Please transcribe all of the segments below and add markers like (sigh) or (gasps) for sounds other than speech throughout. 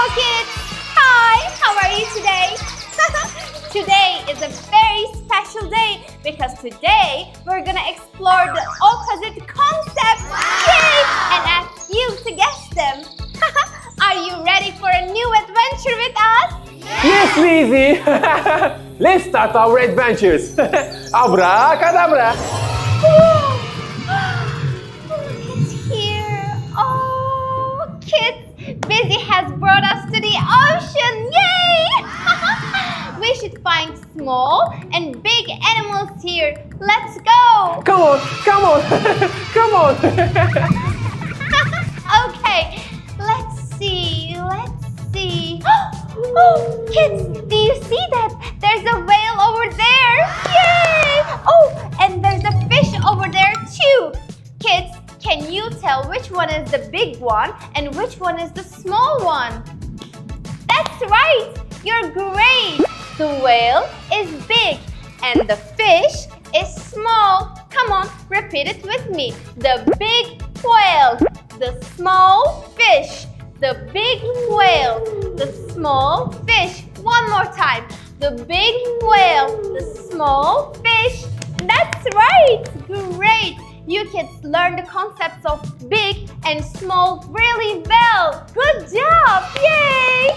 Hello kids! Hi! How are you today? (laughs) today is a very special day because today we're gonna explore the opposite concepts Yay! and ask you to guess them. (laughs) are you ready for a new adventure with us? Yes, Lizzy! (laughs) Let's start our adventures. Abracadabra! Beezy has brought us to the ocean. Yay! (laughs) we should find small and big animals here. Let's go. Come on, come on, (laughs) come on. (laughs) okay, let's see, let's see. (gasps) Oh, kids, do you see that? There's a whale over there. Yay! Oh, and there's a fish over there too. Kids, can you tell which one is the big one and which one is the small one? That's right! You're great! The whale is big and the fish is small. Come on, repeat it with me. The big whale, the small fish. The big whale, the small fish. One more time. The big whale, the small fish. That's right! Great! You kids learn the concepts of big and small really well. Good job! Yay!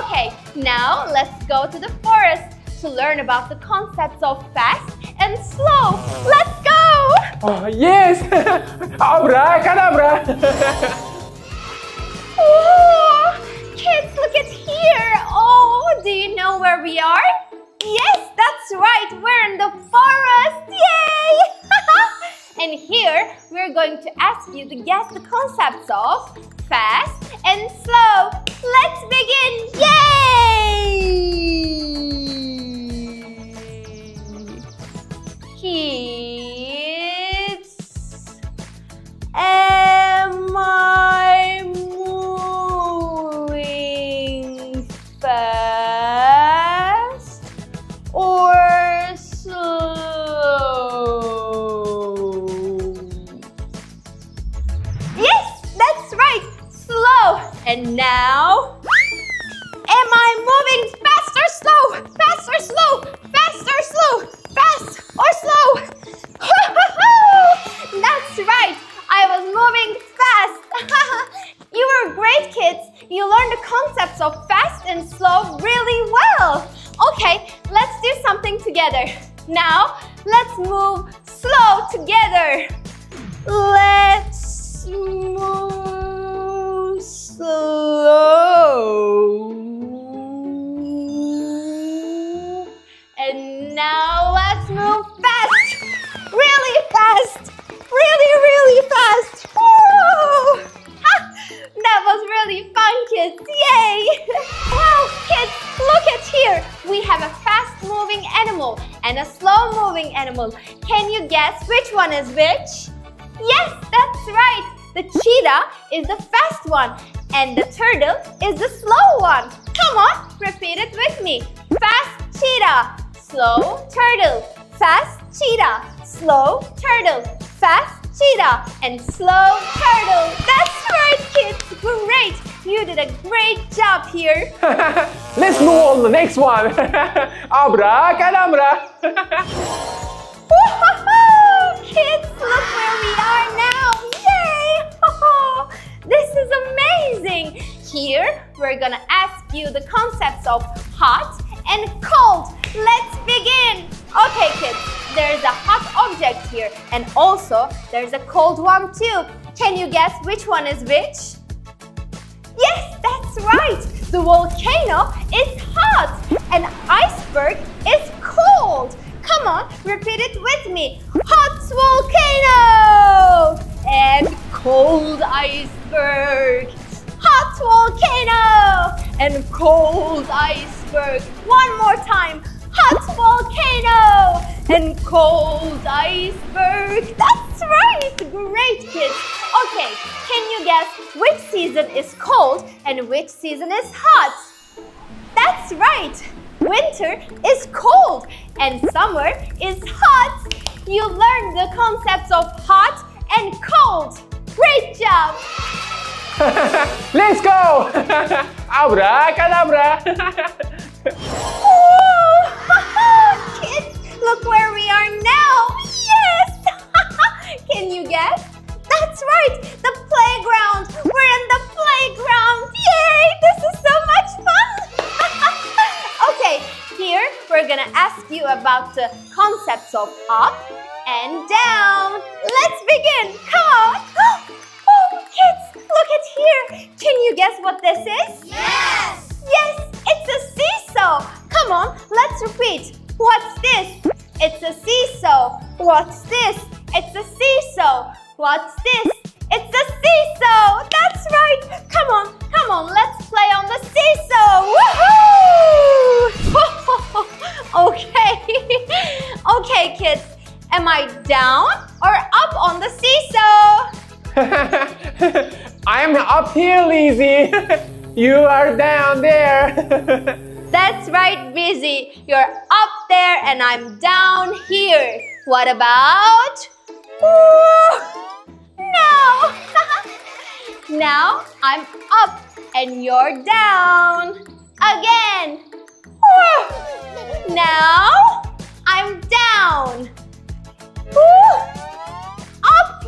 Okay, now let's go to the forest to learn about the concepts of fast and slow. Let's go! Oh, yes! (laughs) Abracadabra! (laughs) Oh, kids, look at here. Oh, do you know where we are? Yes, that's right. We're in the forest. Yay! (laughs) and here, we're going to ask you to guess the concepts of fast and slow. Let's begin. Yay! Kids, am I And now, am I moving fast or slow? Fast or slow? Fast or slow? Fast or slow? that's right. I was moving fast. (laughs) you were great, kids. You learned the concepts of fast and slow really well. Okay, let's do something together. Now, let's move slow together. Let's move slow. And now let's move fast. Really fast. Really, really fast. Woo! Ha! That was really fun, kids. Yay! Wow, kids, look at here. We have a fast-moving animal and a slow-moving animal. Can you guess which one is which? Yes, that's right. The cheetah is the fast one and the turtle is the slow one. Come on, repeat it with me. Fast cheetah, slow turtle. Fast cheetah, slow turtle. Fast cheetah and slow turtle. That's right, kids. Great. You did a great job here. (laughs) Let's move on to the next one. (laughs) Abracadabra! (laughs) Woohoo! Kids, look where we are now! Yay! This is amazing! Here, we're gonna ask you the concepts of hot and cold. Let's begin! Okay, kids, there's a hot object here, and also there's a cold one too. Can you guess which one is which? Yes, that's right! The volcano is hot and iceberg is cold. Come on, repeat it with me. Hot volcano and cold iceberg. Hot volcano and cold iceberg. One more time. Hot volcano and cold iceberg. That's right. Great, kids. Okay, can you guess which season is cold and which season is hot? That's right. Winter is cold and summer is hot. You learned the concepts of hot and cold. Great job. (laughs) Let's go! (laughs) Abracadabra. (laughs) Kids, look where we are now. Yes! Can you guess? That's right, the playground. We're in the playground. Yay! This is so much fun. okay, here we're gonna ask you about the concepts of up and down. Let's begin. Come on. (gasps) Oh, kids, look at here. Can you guess what this is? Yes! Yes, it's a seesaw. Come on, let's repeat. What's this? It's a seesaw. What's this? It's a seesaw. What's this? It's a seesaw. That's right. Come on, come on, let's play on the seesaw. Woohoo! (laughs) okay. (laughs) okay, kids. Am I down or up on the seesaw? (laughs) I'm up here, Lizzy. You are down there. That's right, Beezy. You're up there and I'm down here. What about? Ooh, no. (laughs) now I'm up and you're down. Again. (laughs) Now I'm down. (laughs) Up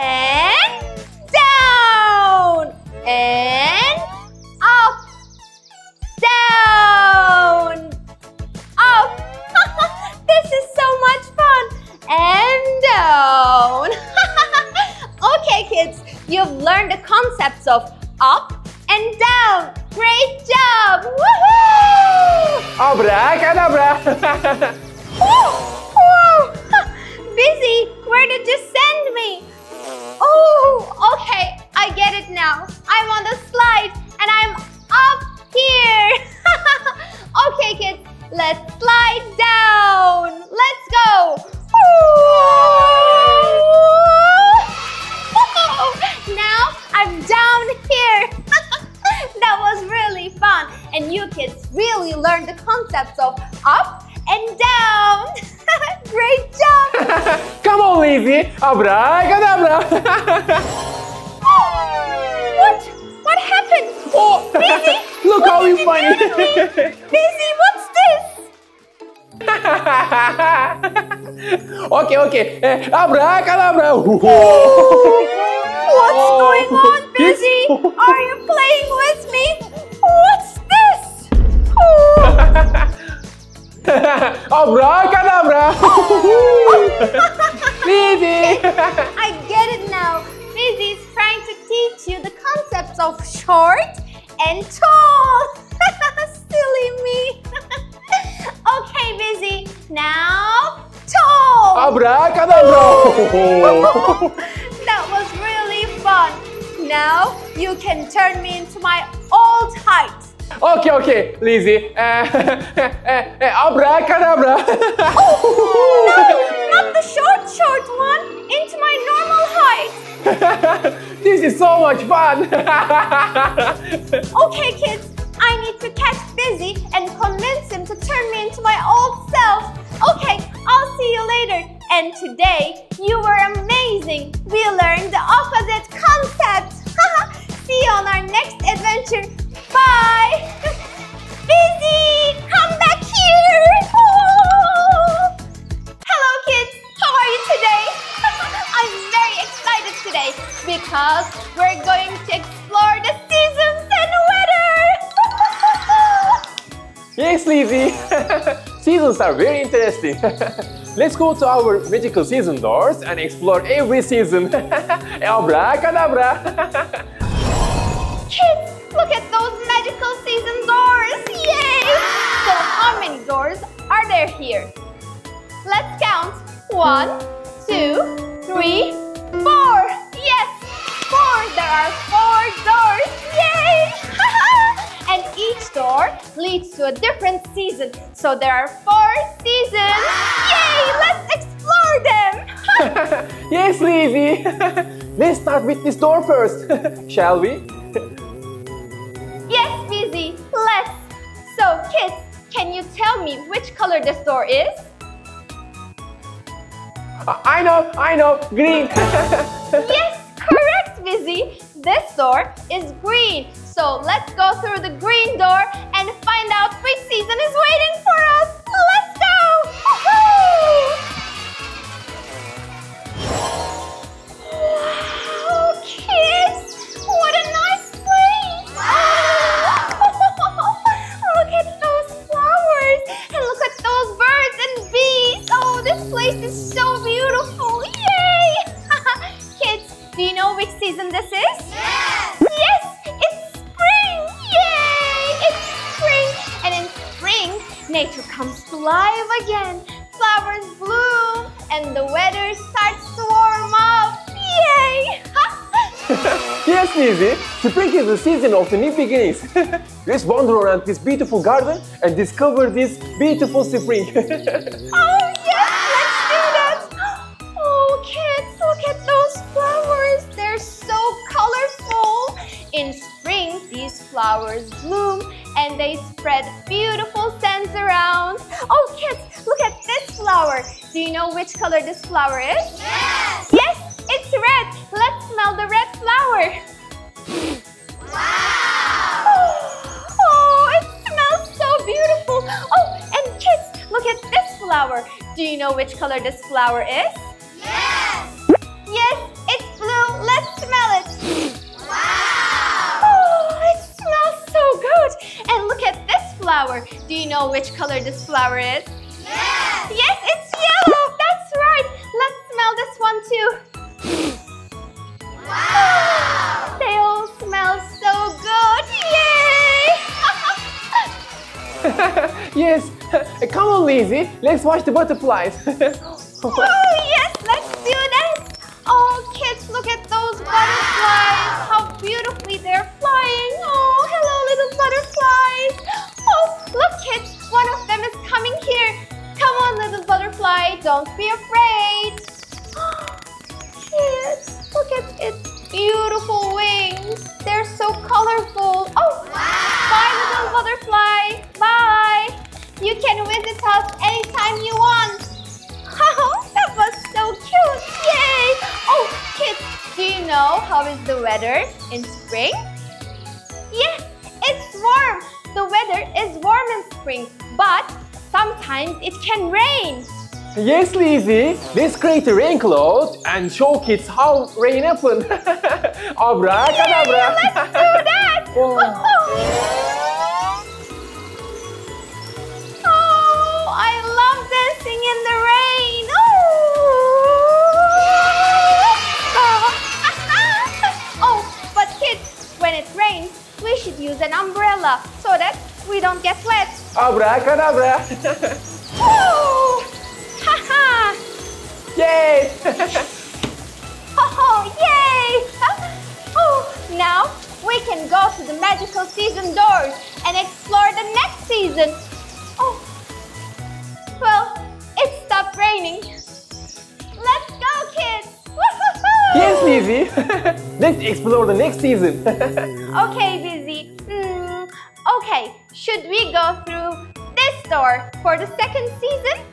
and down and up down up this is so much fun and down okay kids you've learned the concepts of up and down great job Woohoo! Oh, Abracadabra. (laughs) Woo! (laughs) Beezy, where did you send me? Oh, okay, I get it now. I'm on the slide and I'm up here. (laughs) okay, kids, let's slide down. Let's go. Woo! (laughs) Now I'm down here. (laughs) that was really fun. And you kids really learned the concepts of up and down. (laughs) Great job. Come on, Lizzy. Abracadabra. what? What happened? Oh, Beezy? look how you funny. Beezy, what's this? okay, okay. Eh, Abracadabra. What's Oh. going on, (laughs) Beezy? Are you playing with me? What's this? (laughs) Oh. Abracadabra. Lizzy. (laughs) I get it now. Beezy is trying to teach you the concepts of short and tall. Silly me. okay, Beezy. Now, tall. Abracadabra. that was really fun. Now you can turn me into my old height. okay, okay, Lizzy. Eh, (laughs) eh, eh, abracadabra. No, not the short, short one. Into my normal height. (laughs) this is so much fun. (laughs) Okay, kids. I need to catch Beezy and convince him to turn me into my old self. Okay, I'll see you later. And today, you were amazing. We learned the opposite concepts. see you on our next adventure. Bye. (laughs) Beezy, come back here. (laughs) Hello, kids. How are you today? (laughs) I'm very excited today because we're going to explore the seasons yes, Lizzy. (laughs) Seasons are very interesting. (laughs) Let's go to our magical season doors and explore every season. (laughs) Abracadabra. Kids, look at those magical season doors! Yay! So how many doors are there here? Let's count. One, two, three, four. Yes, four. There are four doors. And each door leads to a different season. So there are four seasons. Yay! Let's explore them. (laughs) yes, Lizzy. (laughs) Let's start with this door first, (laughs) shall we? Yes, Beezy, let's. So, kids, can you tell me which color this door is? I know, I know, green. yes, correct, Beezy. This door is green. So let's go through the green door and find out which season is waiting for us. Let's go! Wow, kids! What a nice place! (laughs) look at those flowers and look at those birds and bees. Oh, this place is so beautiful. Yay! (laughs) kids, do you know which season this is? Yes! Nature comes to life again. Flowers bloom and the weather starts to warm up. Yay! (laughs) yes, Lizzy. Spring is the season of the new beginnings. (laughs) Let's wander around this beautiful garden and discover this beautiful spring. (laughs) oh, yes, let's do that! Oh, kids, look at those flowers. They're so colorful. In spring, these flowers bloom and they spread beautiful scents around. Oh, kids, look at this flower. Do you know which color this flower is? Yes! Yes, it's red. Let's smell the red flower. Wow! (gasps) Oh, it smells so beautiful. Oh, and kids, look at this flower. Do you know which color this flower is? Yes! Yes, it's blue. Let's smell it. Flower. Do you know which color this flower is? Yes! Yes, it's yellow. That's right. Let's smell this one too. Wow! They all smell so good. Yay! (laughs) yes. (laughs) Come on, Lizzy. Let's watch the butterflies. (laughs) Oh, yes, let's do that. Oh, kids, look at those butterflies. How beautifully they're flying. Oh, hello, little butterflies. Oh, look, kids, one of them is coming here. Come on, little butterfly, don't be afraid. (gasps) Kids, look at its beautiful wings. They're so colorful. Oh, bye, little butterfly. Bye. You can visit us anytime you want. (laughs) Oh, that was so cute! Yay! Oh, kids, do you know how is the weather in spring? Yes, it's warm. The weather is warm in spring, but sometimes it can rain. yes, Lizzy. Let's create a rain cloud and show kids how rain happens. (laughs) Abracadabra. Let's do that! (laughs) Oh. Oh, I love dancing in the use an umbrella so that we don't get wet. Abracadabra. Oh, haha! Yay. (laughs) Oh, yay! (laughs) Oh, now we can go to the magical season doors and explore the next season. Oh, well, it stopped raining. Let's go, kids! Yes, Lizzy. (laughs) Let's explore the next season. Okay, Beezy. Hmm, okay, should we go through this door for the second season?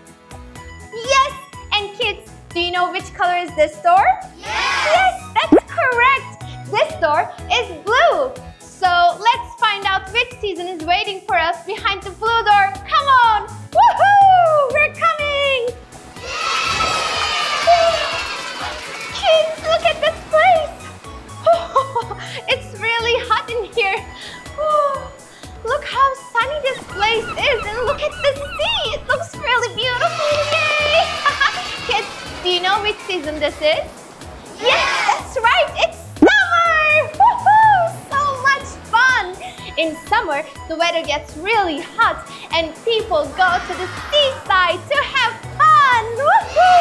Yes! And kids, do you know which color is this door? Yes! Yes, that's correct. This door is blue. So let's find out which season is waiting for us behind the blue door. Come on! Woohoo! We're coming! Kids, look at this place! (laughs) it's really hot in here. Look how sunny this place is and look at the sea. It looks really beautiful. Yay! (laughs) Kids, do you know which season this is? Yes, that's right. It's summer. Woohoo! So much fun. In summer, the weather gets really hot and people go to the seaside to have fun. Woohoo!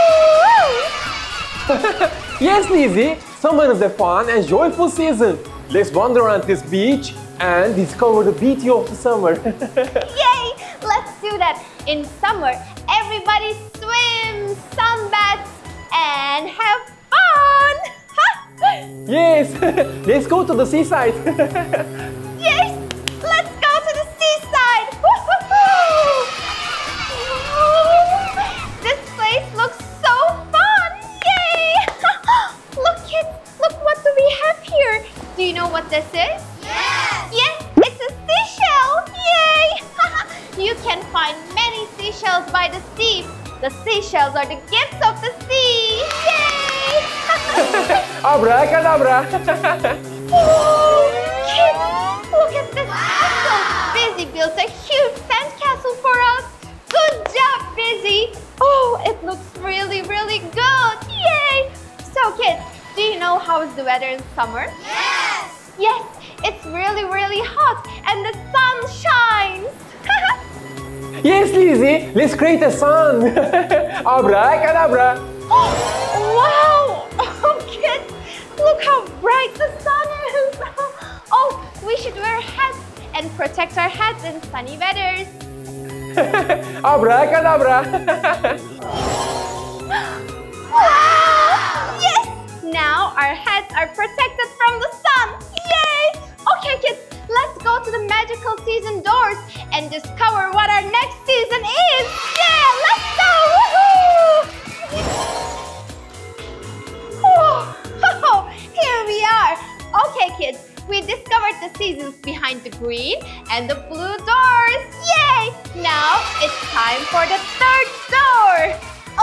(laughs) yes, Lizzy. Summer is a fun and joyful season. Let's wander around this beach and discover the beauty of the summer. (laughs) Yay! Let's do that. In summer, everybody swims, sunbaths, and have fun. (laughs) yes, (laughs) let's go to the seaside. yes, let's go to the seaside. This place looks so fun. Yay! look, kids, look what do we have here. Do you know what this is? you can find many seashells by the sea. The seashells are the gifts of the sea. Yay! (laughs) Abracadabra! oh, kids, look at this castle. Beezy built a huge sand castle for us. Good job, Beezy. Oh, it looks really, really good. Yay! So, kids, do you know how is the weather in summer? Yes! Yes, it's really, really hot and the sun shines. Yes, Lizzy, let's create a sun. (laughs) Abracadabra. (gasps) wow! (laughs) Oh, kids, look how bright the sun is. (laughs) Oh, we should wear hats and protect our heads in sunny weathers. Abracadabra. (gasps) Wow! Yes! Now our heads are protected from the sun. Yay! Okay, kids, let's go to the magical season doors and discover what our next season is. Yeah, let's go! Woohoo! Whoa, (laughs) here we are. Okay, kids, we discovered the seasons behind the green and the blue doors. Yay! Now it's time for the third door.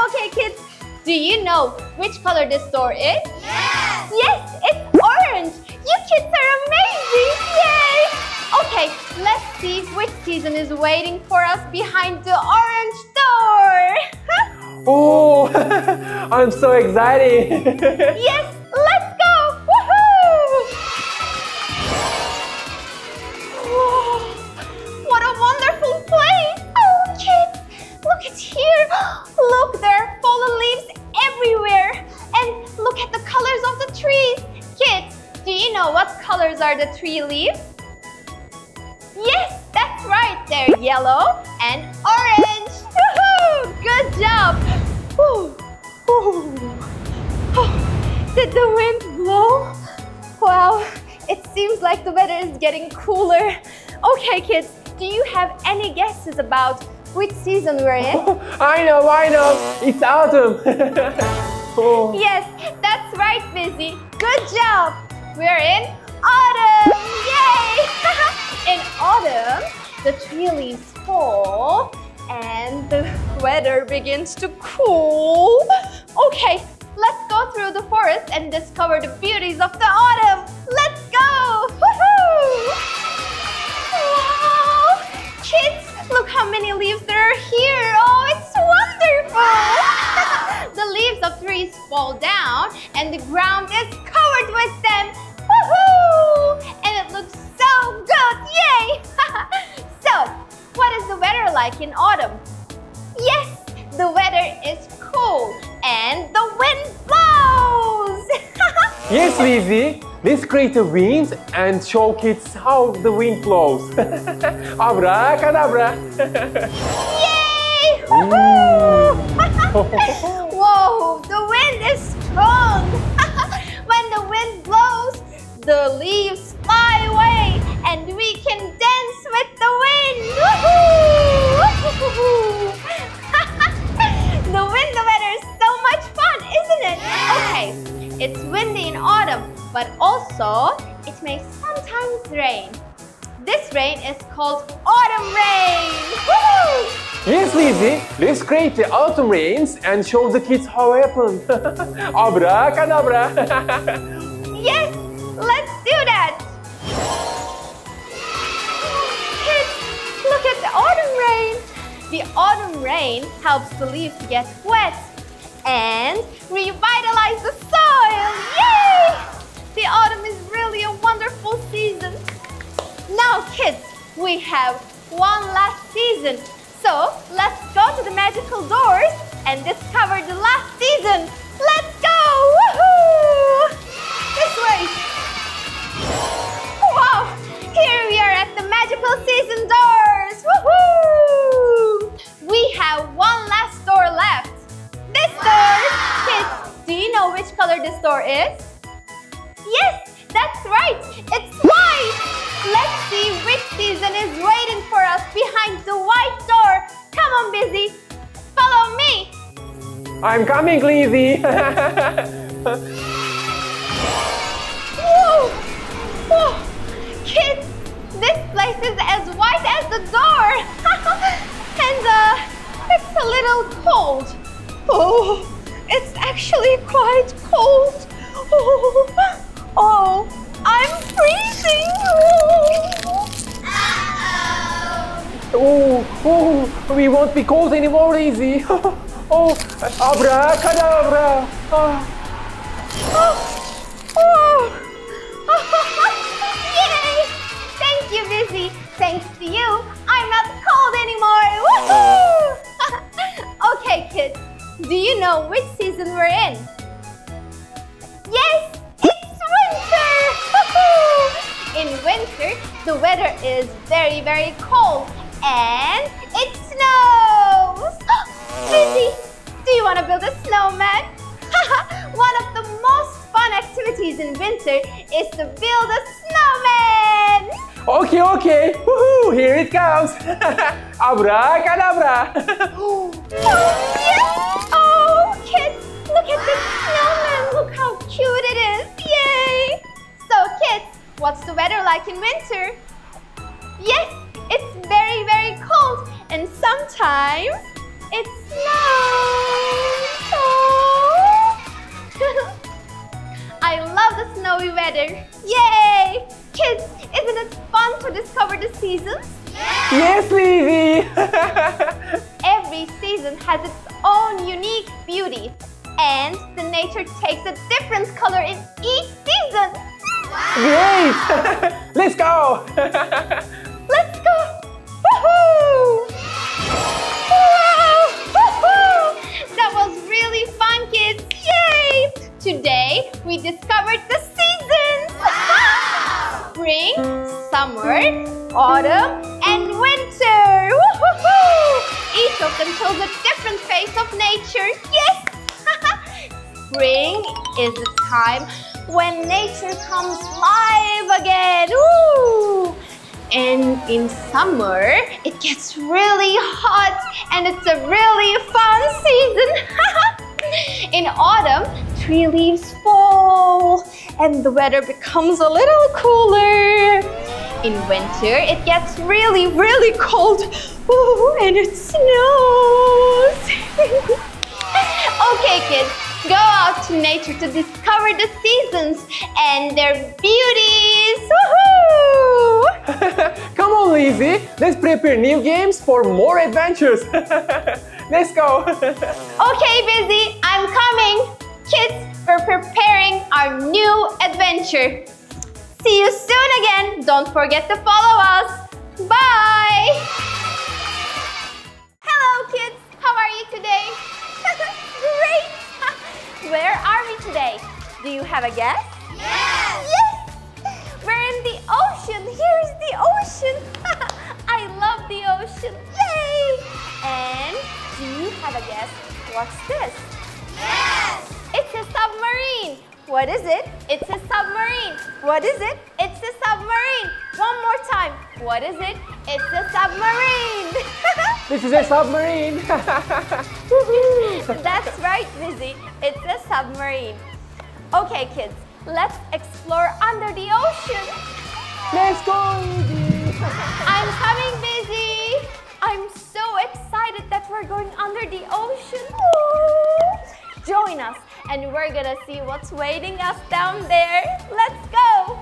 Okay, kids, do you know which color this door is? Yes. Yes, it's orange. You kids are amazing. Yay! Okay, let's see which season is waiting for us behind the orange door. (laughs) Oh, (laughs) I'm so excited. (laughs) yes, colors are the tree leaves? Yes, that's right. They're yellow and orange. Woohoo! Good job. Whew. Whew. Oh, did the wind blow? Wow, it seems like the weather is getting cooler. Okay, kids, do you have any guesses about which season we're in? (laughs) I know, I know. It's autumn. (laughs) oh. Yes, that's right, Beezy. Good job. We're in autumn. In autumn, the tree leaves fall and the (laughs) weather begins to cool. Okay, let's go through the forest and discover the beauties of the autumn. Let's go! Woohoo! Wow! Kids, look how many leaves there are here. Oh, it's wonderful! (laughs) the leaves of trees fall down and the ground is covered with them. Woohoo! And it looks so good. Yay! (laughs) so, what is the weather like in autumn? Yes, the weather is cool and the wind blows. (laughs) Yes, Lizzy. Let's create a wind and show kids how the wind blows. (laughs) Abracadabra. Yay! Woohoo! Whoa, the wind is strong. The leaves fly away and we can dance with the wind. (laughs) The wind the weather is so much fun, isn't it? Okay, it's windy in autumn, but also it may sometimes rain. This rain is called autumn rain. Yes, Lizzy. Let's create the autumn rains and show the kids how it happens. (laughs) Abracadabra. (laughs) Yes, let's do that. Kids, look at the autumn rain. The autumn rain helps the leaves to get wet and revitalize the soil. Yay! The autumn is really a wonderful season. Now, kids, we have one last season. So let's go to the magical doors and discover the last season. Let's go! Woohoo! This way. Wow! Here we are at the magical season doors. Woohoo! We have one last door left. This door. Kids, do you know which color this door is? Yes, that's right. It's white. Let's see which season is waiting for us behind the white door. Come on, Beezy. Follow me. I'm coming, Lizzy. (laughs) place is as white as the door. (laughs) and uh, it's a little cold. Oh, it's actually quite cold. Oh, oh I'm freezing. Oh, oh, we won't be cold anymore, Lizzy. (laughs) oh, abracadabra. Ah. Oh. Yay! Thanks to you, I'm not cold anymore. Woohoo! (laughs) okay, kids. Do you know which season we're in? Yes, it's winter! Woohoo! In winter, the weather is very, very cold and it snows. (gasps) Beezy, do you want to build a snowman? (laughs) One of the most fun activities in winter is to build a snowman. Okay, okay. Woohoo, here it comes. (laughs) Abracadabra. (laughs) weather becomes a little cooler. In winter, it gets really, really cold Ooh, and it snows. (laughs) okay, kids, go out to nature to discover the seasons and their beauties. Woohoo! (laughs) Come on, Lizzy. Let's prepare new games for more adventures. (laughs) Let's go. Okay, Beezy, I'm coming. Kids, we're preparing our new adventure. See you soon again. Don't forget to follow us. Bye. Hello, kids. How are you today? (laughs) Great. (laughs) Where are we today? Do you have a guess? Yes! Yes! We're in the ocean. Here's the ocean. (laughs) I love the ocean. Yay! And do you have a guess? What's this? Yes! It's a submarine. What is it? It's a submarine. What is it? It's a submarine. One more time. What is it? It's a submarine. (laughs) This is a submarine. (laughs) (laughs) That's right, Lizzy. It's a submarine. Okay, kids, let's explore under the ocean. Let's go, Lizzy. I'm coming, Beezy. I'm so excited that we're going under the ocean. Join us, and we're gonna see what's waiting us down there. Let's go.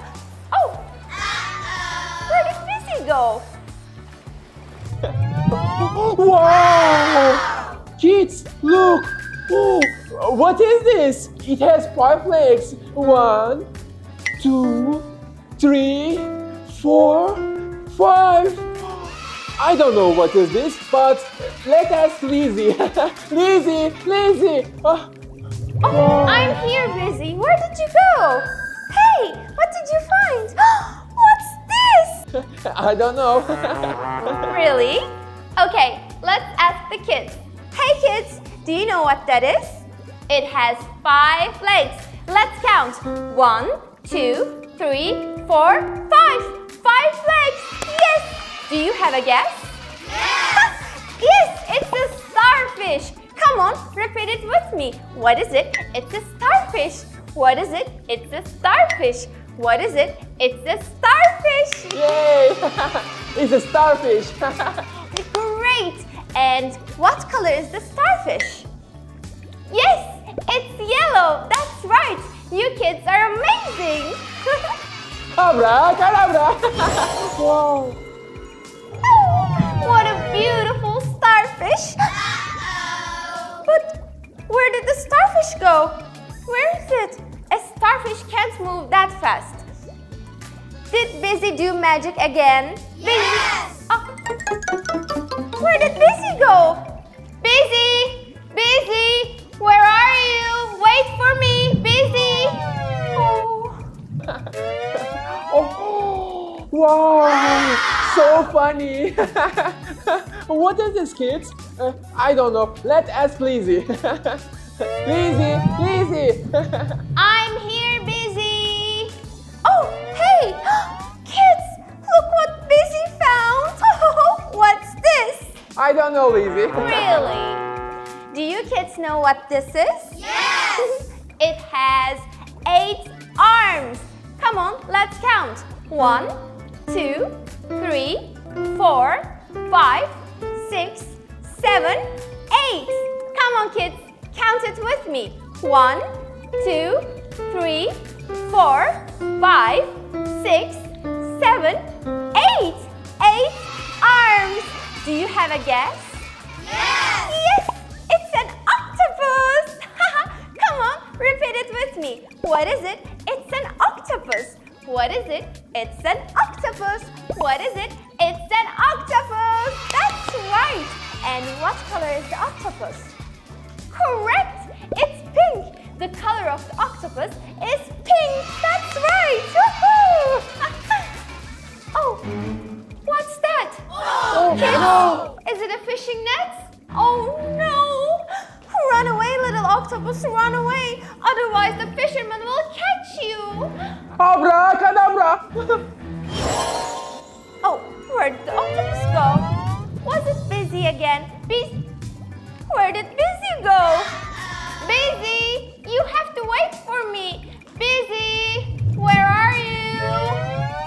Oh, where did Beezy go? (laughs) Wow! Kids, look! Oh, what is this? It has five legs. One, two, three, four, five. I don't know what is this, but let us Lizzy. (laughs) Lizzy, Lizzy. Ah, Oh, I'm here, Beezy. Where did you go? Hey, what did you find? (gasps) What's this? (laughs) I don't know. (laughs) Really? Okay, let's ask the kids. Hey kids, do you know what that is? It has five legs. Let's count. One, two, three, four, five. Five legs. Do you have a guess? Yes! (laughs) Yes, it's a starfish. Come on, repeat it with me. What is it? It's a starfish. What is it? It's a starfish. What is it? It's a starfish. Yay! (laughs) it's a starfish. (laughs) Great! And what color is the starfish? Yes, it's yellow. That's right. You kids are amazing. Abracadabra! wow! What a beautiful starfish. But where did the starfish go? Where is it? A starfish can't move that fast. Did Beezy do magic again? Yes! Oh. Where did Beezy go? Beezy! Beezy! Where are you? Wait for me! Beezy! Oh. (laughs) Oh, wow! So funny! (laughs) what is this, kids? Uh, I don't know. Let's ask Lizzy. Lizzy, Lizzy! I'm here, Beezy! Oh, hey! (gasps) Kids, look what Beezy found! (laughs) What's this? I don't know, Lizzy. (laughs) Really? Do you kids know what this is? Yes! it has eight arms. Come on, let's count. One, two, three, four, five, six, seven, eight. Come on, kids, count it with me. One, two, three, four, five, six, seven, eight. Eight arms. Do you have a guess? Yes! Yes, it's an octopus. (laughs) Come on, repeat it with me. What is it? It's an octopus. What is it? It's an octopus. What is it? It's an octopus. That's right. And what color is the octopus? Correct. It's pink. The color of the octopus is pink. That's right. Woohoo! (laughs) oh, what's that? Oh, no! Is it a fishing net? Oh no! Run away, octopus, run away! Otherwise, the fisherman will catch you! Abracadabra! Oh, where did the octopus go? Was it Beezy again? Beezy? Where did Beezy go? Beezy! You have to wait for me! Beezy! Where are you?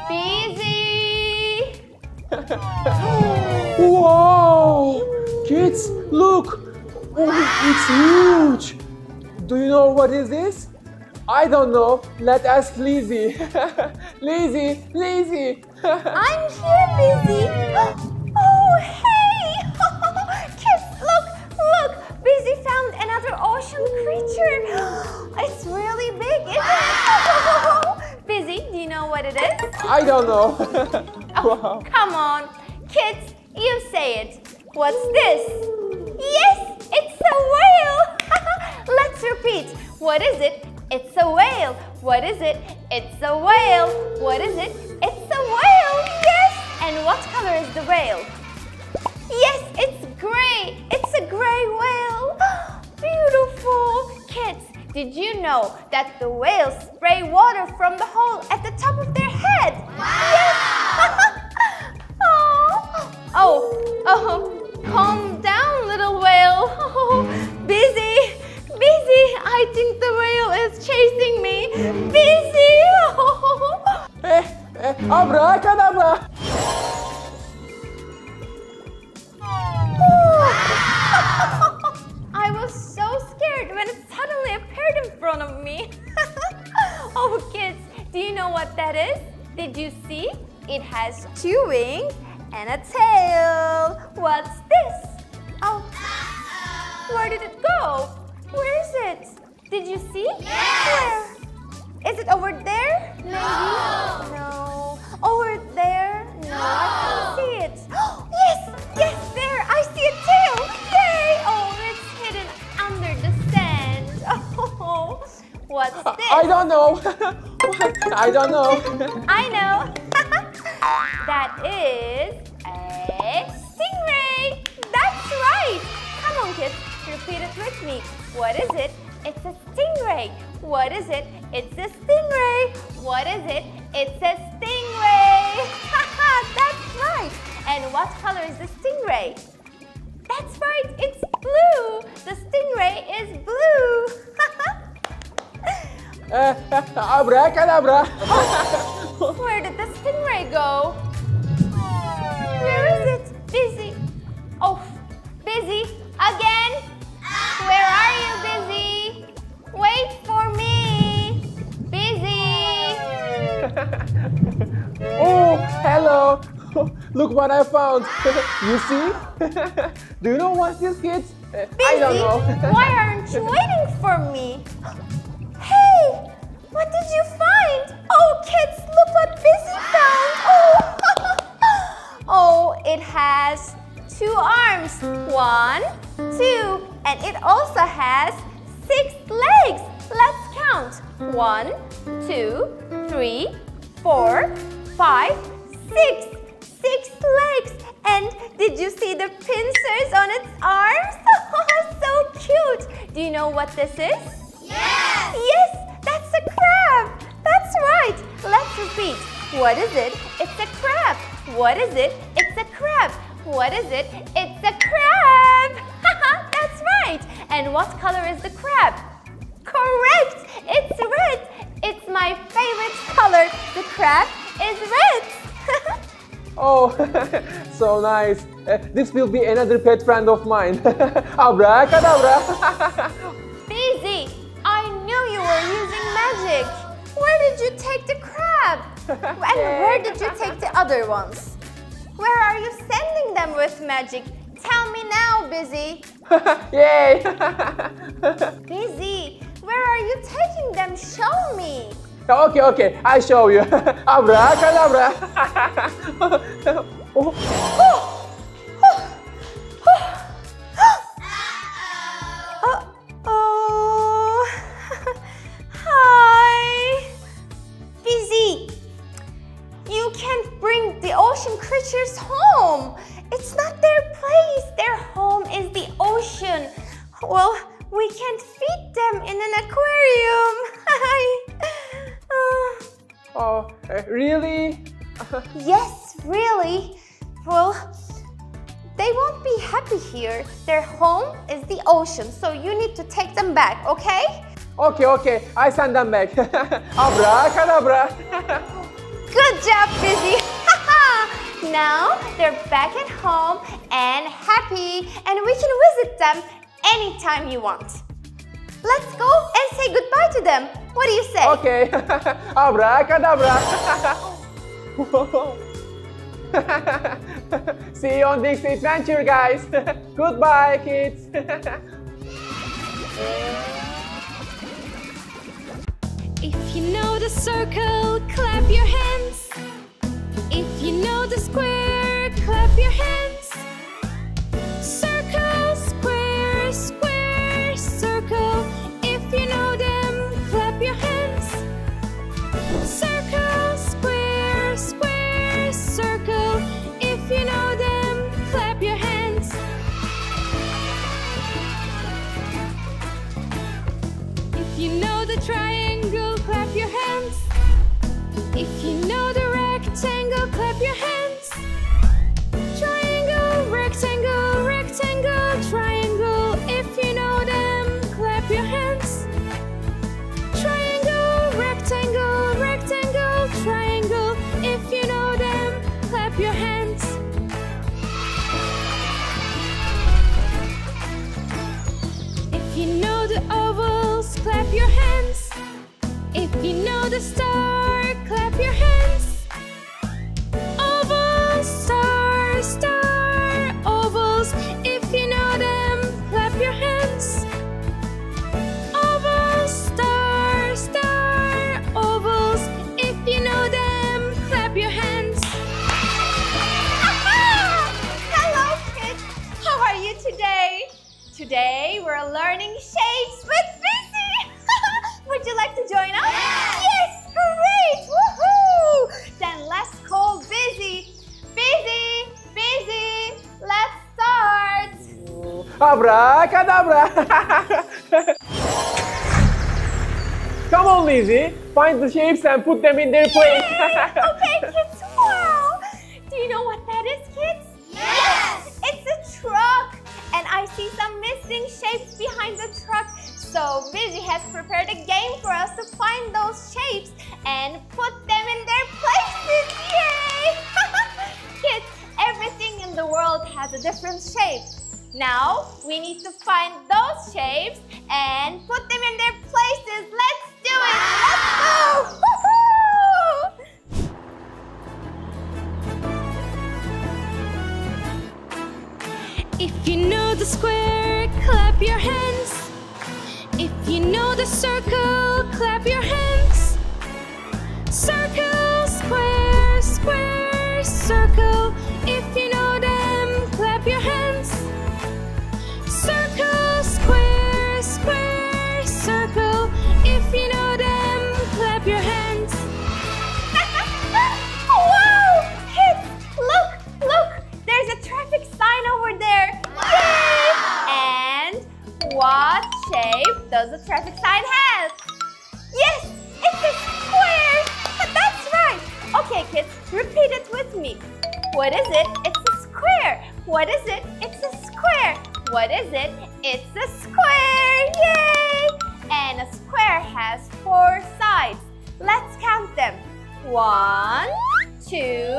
Beezy! (laughs) wow! Kids, look! Oh, it's huge! Do you know what is this? I don't know. Let's ask (laughs) Lizzy. Lizzy, Lizzy. (laughs) I'm here, Beezy. (gasps) Oh, hey! (laughs) Kids, look, look! Beezy found another ocean creature. (gasps) It's really big, isn't it? Beezy, do you know what it is? I don't know. Oh, wow. come on. Kids, you say it. What's this? Yes, it's a whale. Let's repeat. What is it? It's a whale. What is it? It's a whale. What is it? It's a whale. Yes. And what color is the whale? Yes, it's gray. It's a gray whale. (gasps) Beautiful. Kids, did you know that the whales spray water from the hole at the top of their head? Yes. (laughs) oh, oh, oh, calm down, little whale. (laughs) Beezy. Eh, abracadabra. Look what I found. (laughs) you see? (laughs) Do you know what's this, kids? Uh, I don't Beezy, know. (laughs) why aren't you waiting for me? Hey, what did you find? Oh, kids, look what Beezy found. Oh, oh, it has two arms. One, two, and it also has six legs. Let's count. One, two, three, four, five, six. Six legs. And did you see the pincers on its arms? (laughs) Oh, so cute. Do you know what this is? Yes. Yes, that's a crab. That's right. Let's repeat. What is it? It's a crab. What is it? It's a crab. What is it? It's a crab. (laughs) that's right. And what color is the crab? Correct. It's red. It's my favorite color. The crab is red. (laughs) Oh, (laughs) so nice. Uh, this will be another pet friend of mine. (laughs) Abracadabra. (laughs) Beezy. I knew you were using magic. Where did you take the crab? And where did you take the other ones? Where are you sending them with magic? Tell me now, Beezy. Yay! Beezy, where are you taking them? Show me. Okay, okay, I show you. (laughs) Abracadabra. (laughs) oh, Uh-oh. Back, okay? Okay, okay, I send them back. (laughs) Abracadabra. (laughs) Good job, Beezy. (laughs) now they're back at home and happy, and we can visit them anytime you want. Let's go and say goodbye to them. What do you say? Okay. Abracadabra. See you on next adventure, guys. Goodbye, kids. If you know the circle, clap your hands. If you know the square, clap your hands. Circle, square, square, your hands. Come on, Lizzy. Find the shapes and put them in their place. (laughs) okay, kids. Wow. Do you know what that is, kids? Yes. It's a truck. And I see some missing shapes behind the truck. So Beezy has prepared a game for us to find those shapes and put them in their places. Yay! (laughs) Kids, everything in the world has a different shape. Now we need to find those shapes and put them in their places. Let's do it! If you know the square, clap your hands. If you know the circle, clap your hands. Circle! What shape does the traffic sign have? Yes, it's a square. That's right. Okay, kids, repeat it with me. What is it? It's a square. What is it? It's a square. What is it? It's a square. Yay! And a square has four sides. Let's count them. One, two,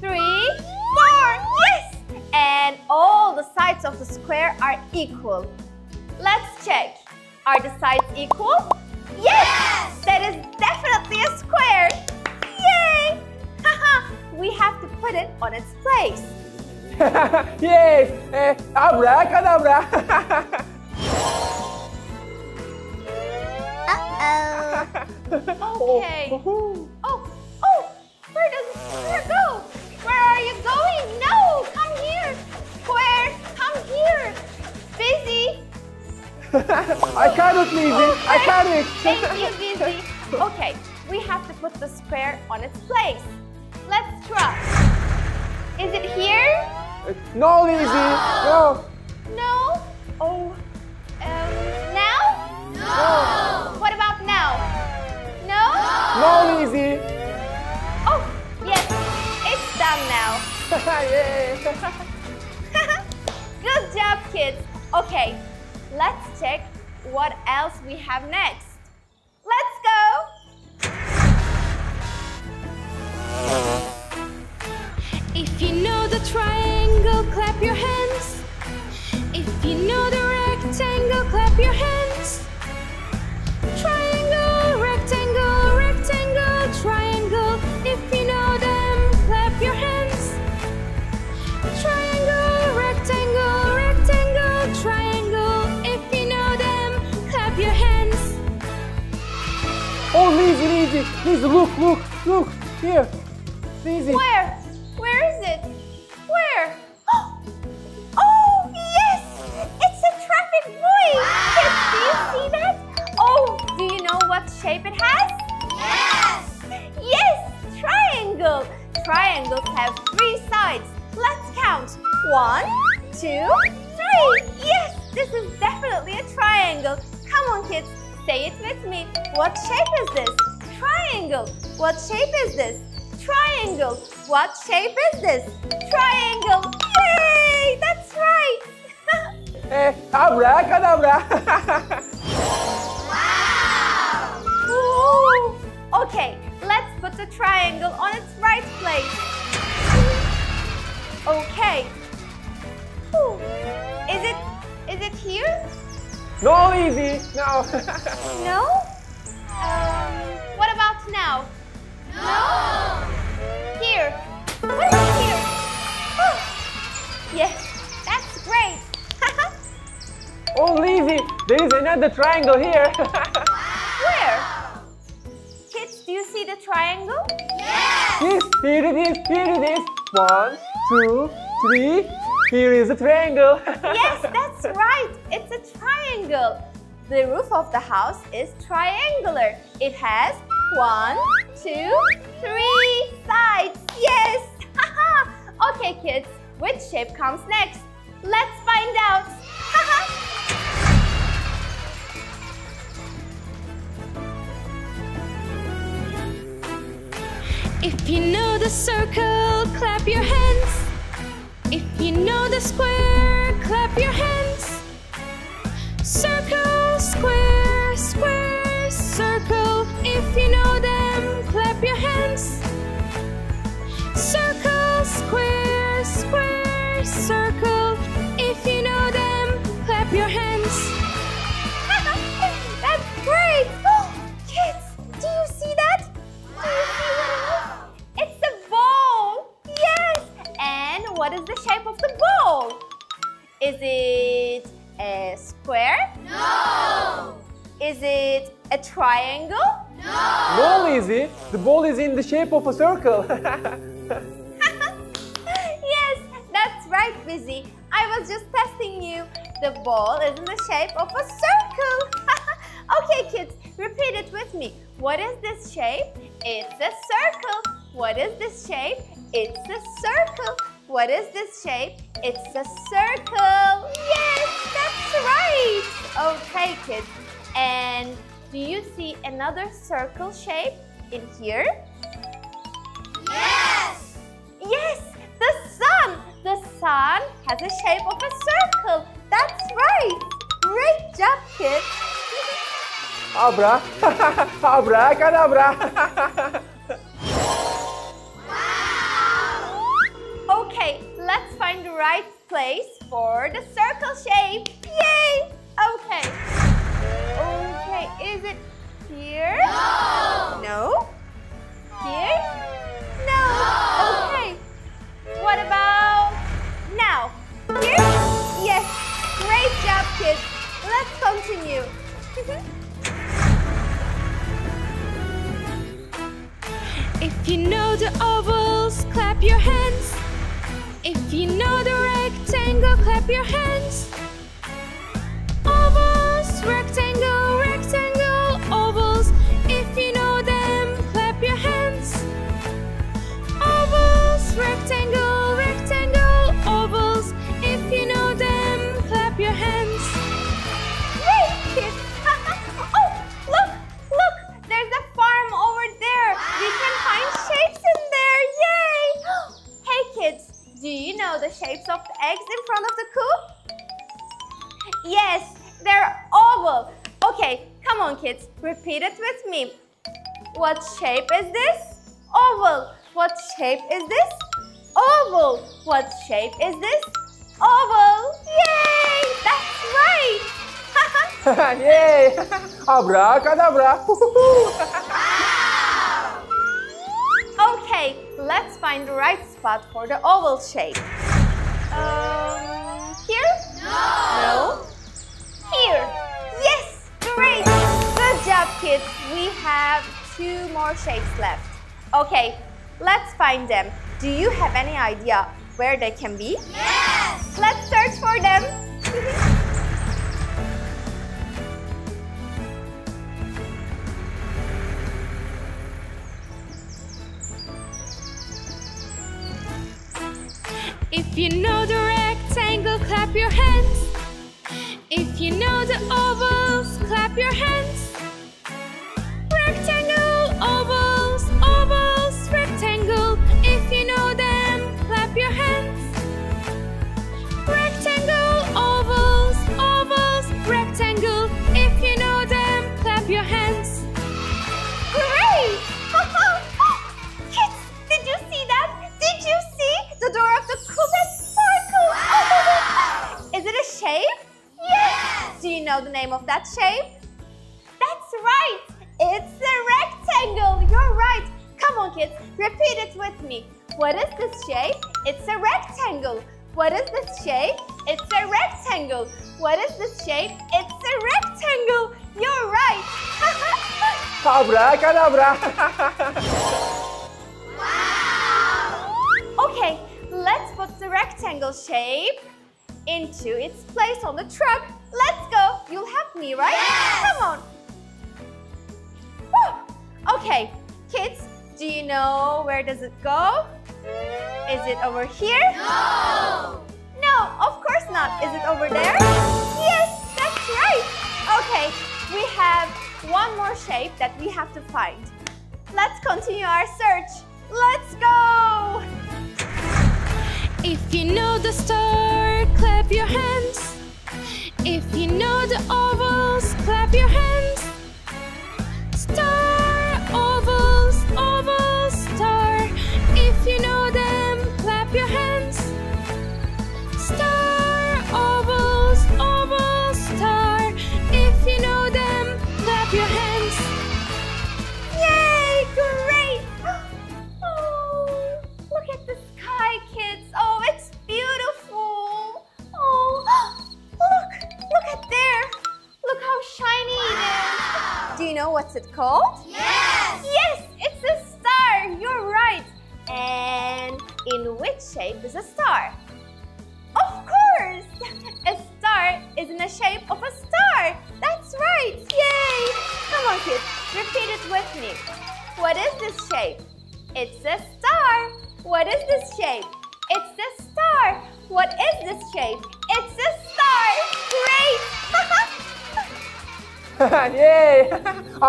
three, four. Yes! And all the sides of the square are equal. Let's check. Are the sides equal? Yes! That is definitely a square. Yay! (laughs) Haha, we have to put it on its place. (laughs) yes, eh, abracadabra. (laughs) Okay. Oh, oh, (laughs) I cannot, Lizzy. I cannot. Thank you, Beezy. Okay, we have to put the square on its place. Let's try. Is it here? No, Lizzy. No. No. Oh. Um, now? No. What about now? No? No, Lizzy. Oh, yes. It's done now. (laughs) (laughs) Good job, kids. Okay, let's check what else we have next. Let's go. If you know the triangle, clap your hands. If you know the rectangle, clap your hands. Look, look, look. Here. Where? Where the triangle? Yes. yes, here it is. Here it is. One, two, three. Here is a triangle. (laughs) Yes, that's right. It's a triangle. The roof of the house is triangular. It has one, two, three sides. Yes. (laughs) okay, kids. Which shape comes next? Let's find out. If you know the circle, clap your hands. If you know the square, clap your hands. Circle, square, shape of the bowl? Is it a square? No. Is it a triangle? No. No, Lizzy. The ball is in the shape of a circle. (laughs) (laughs) yes, that's right, Beezy. I was just testing you. The ball is in the shape of a circle. (laughs) okay, kids, repeat it with me. What is this shape? It's a circle. What is this shape? It's a circle. What is this shape? It's a circle. Yes, that's right. Okay, kids. And do you see another circle shape in here? Yes. Yes, the sun. The sun has a shape of a circle. That's right. Great job, kids. Abra. (laughs) Abracadabra. (laughs) right place for the circle shape. Yay! Okay. Okay, is it here? No. No? Here? No. Okay. What about now? Here? Yes. Great job, kids. Let's continue. (laughs) If you know the ovals, clap your hands. If you know the rectangle, clap your hands. Ovals, rectangle, rectangle, shapes of eggs in front of the coop? Yes, they're oval. Okay, come on, kids. Repeat it with me. What shape is this? Oval. What shape is this? Oval. What shape is this? Oval. Yay! That's right. (laughs) Yay! (laughs) Abracadabra. (laughs) Okay, let's find the right spot for the oval shape. Here? No. No. Here. Yes, great. Good job, kids. We have two more shapes left. Okay, let's find them. Do you have any idea where they can be? Yes. Let's search for them. (laughs) If you know the rectangle, clap your hands. If you know the ovals, clap your hands. Name of that shape? That's right! It's a rectangle! You're right! Come on, kids, repeat it with me. What is this shape? It's a rectangle. What is this shape? It's a rectangle. What is this shape? It's a rectangle. You're right. (laughs) Abracadabra. Okay, let's put the rectangle shape into its place on the truck. Let's go. You'll help me, right? Yes. Come on. Whew. Okay, kids, do you know where does it go? Is it over here? No. No, of course not. Is it over there? Yes, that's right. Okay, we have one more shape that we have to find. Let's continue our search. Let's go. If you know the star, clap your hands. If you know the ovals, clap your hands.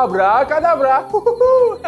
Abra, cadabra. Uhuhu.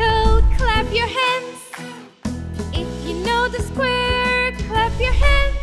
circle, clap your hands. If you know the square, clap your hands.